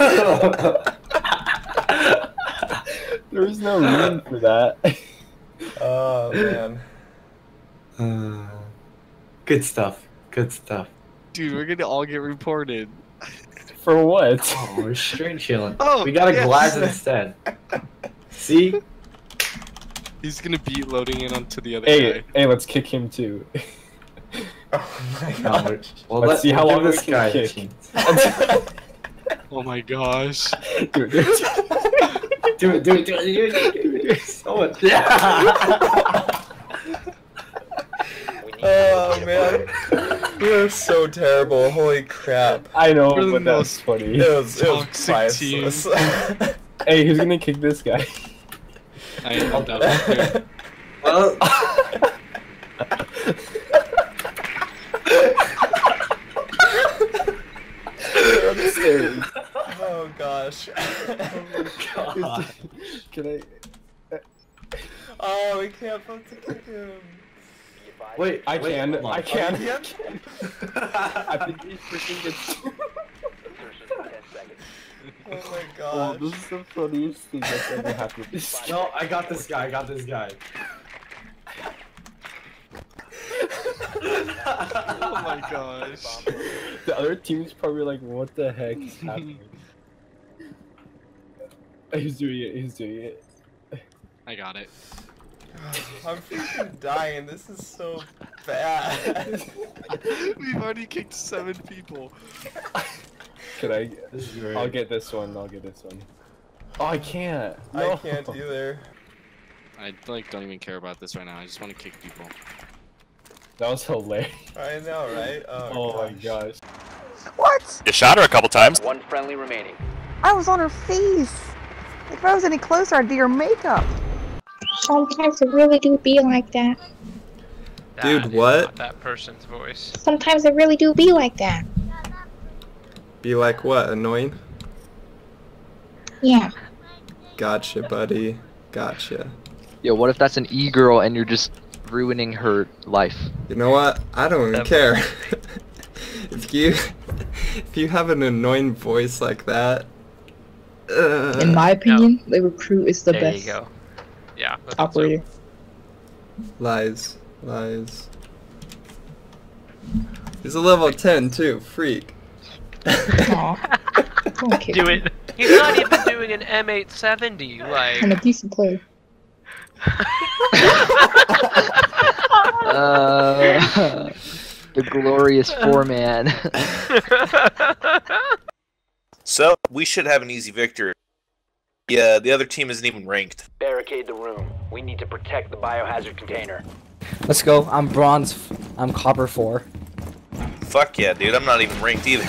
There was no room for that. Oh man. Uh, good stuff. Good stuff. Dude, we're gonna all get reported. For what? Oh, we're straight chilling. Oh, we got a yes. glass instead. See? He's gonna be loading in onto the other Hey, guy. hey, let's kick him too. Oh my No, god. we're- well, Let's let- see how long this guy a kick. Chance. Oh my gosh. Dude, dude. Do it, do it, do it, do it, do it, do it, do it. So. Yeah. Oh man. We are so terrible. Holy crap. I know, We're the but that's most funny. It was, it was Toxic priceless. Hey, who's gonna kick this guy? I am down. Well, oh gosh. God. Can I? Uh, oh, we can't vote to kick him. Wait, I wait, can. hold. I can. Oh, can? I think this person gets. Oh my Oh, this is the funniest thing that's ever happened. No, I got this guy. I got this guy. Oh my gosh. The other team's probably like, what the heck is happening? He's doing it. He's doing it. I got it. I'm freaking dying. This is so bad. We've already kicked seven people. Can I? This is great. I'll get this one. I'll get this one. Oh, I can't. I can't either. I like don't even care about this right now. I just want to kick people. That was hilarious. I know, right? Oh, Oh my gosh. gosh. What? You shot her a couple times. One friendly remaining. I was on her face. If I was any closer, I'd be your makeup. Sometimes it really do be like that. Dude, That is what? that person's voice. Sometimes it really do be like that. Be like what? Annoying? Yeah. Gotcha, buddy. Gotcha. Yo, what if that's an e-girl and you're just ruining her life? You know what? I don't even Yep. care. if you if you have an annoying voice like that, uh, In my opinion, the recruit is the there best you go. Yeah. that's what's operator. lies, lies. He's a level ten too, freak. Aw. Don't Do it. He's not even doing an M870. I'm a decent player. Uh, the glorious four-man. So we should have an easy victory. Yeah, the other team isn't even ranked. Barricade the room. We need to protect the biohazard container. Let's go. I'm bronze. I'm copper four. Fuck yeah, dude. I'm not even ranked either.